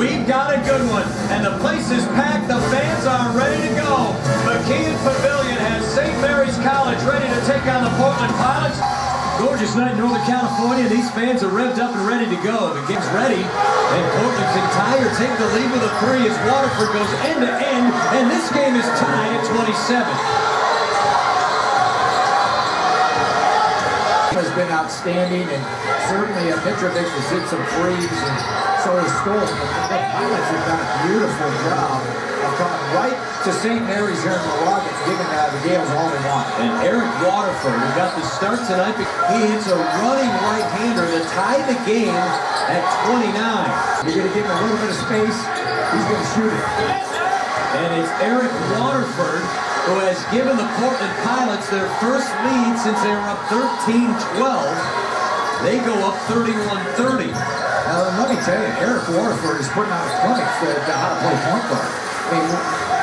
We've got a good one, and the place is packed. The fans are ready to go. McKeon Pavilion has St. Mary's College ready to take on the Portland Pilots. Gorgeous night in Northern California. These fans are revved up and ready to go. The game's ready, and Portland can tie or take the lead with a three as Waterford goes end to end, and this game is tied at 27. has been outstanding, and certainly uh, Mitrovic has hit some threes, and so has Scholes. But the Pilots have done a beautiful job of coming right to St. Mary's here in Moraga and giving uh, the Gaels all they want. And Eric Waterford, who got the start tonight, he hits a running right-hander to tie the game at 29. You're going to give him a little bit of space, he's going to shoot it. And it's Eric Waterford who has given the Portland Pilots their first lead since they were up 13-12. They go up 31-30. Now, let me tell you, Eric Waterford is putting out a clinic for how to play point guard. I mean,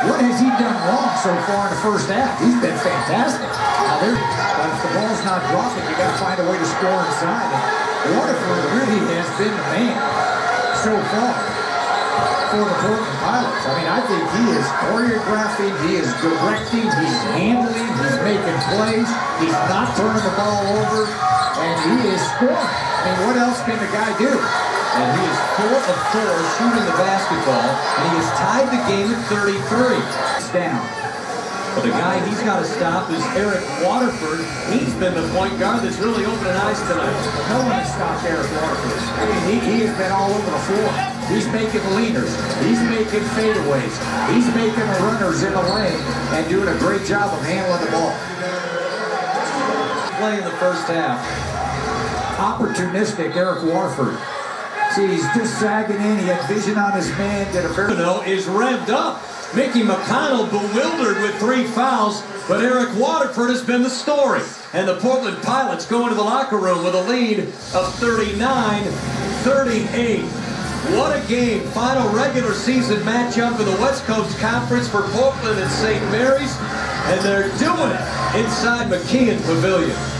what has he done wrong so far in the first half? He's been fantastic. Now, there, but if the ball's not dropping, you got to find a way to score inside. And Waterford really has been the man so far for the Portland Pilots. I mean, I think he is choreographing, he is directing, he's handling, he's making plays, he's not turning the ball over, and he is scoring. I mean, what else can the guy do? And he is four of four shooting the basketball, and he has tied the game at 33. It's down. But the guy he's got to stop is Eric Waterford. He's been the point guard that's really opening eyes tonight. No one has stopped Eric Waterford. I mean, he, he has been all over the floor. He's making leaners. He's making fadeaways. He's making the runners in the lane and doing a great job of handling the ball. Play in the first half. Opportunistic Eric Waterford. See, he's just sagging in. He had vision on his man. Did a very is revved up. Mickey McConnell bewildered with three fouls, but Eric Waterford has been the story. And the Portland Pilots go into the locker room with a lead of 39-38. What a game. Final regular season matchup in the West Coast Conference for Portland and St. Mary's. And they're doing it inside McKeon Pavilion.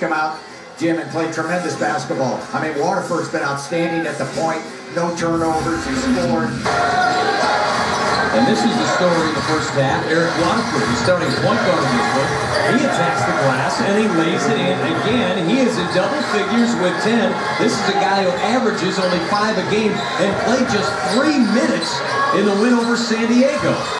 Come out Jim, and played tremendous basketball. I mean, Waterford's been outstanding at the point. No turnovers. He scored. And this is the story in the first half. Eric Waterford, he's starting point guard in this one. He attacks the glass and he lays it in again. He is in double figures with 10. This is a guy who averages only five a game and played just three minutes in the win over San Diego.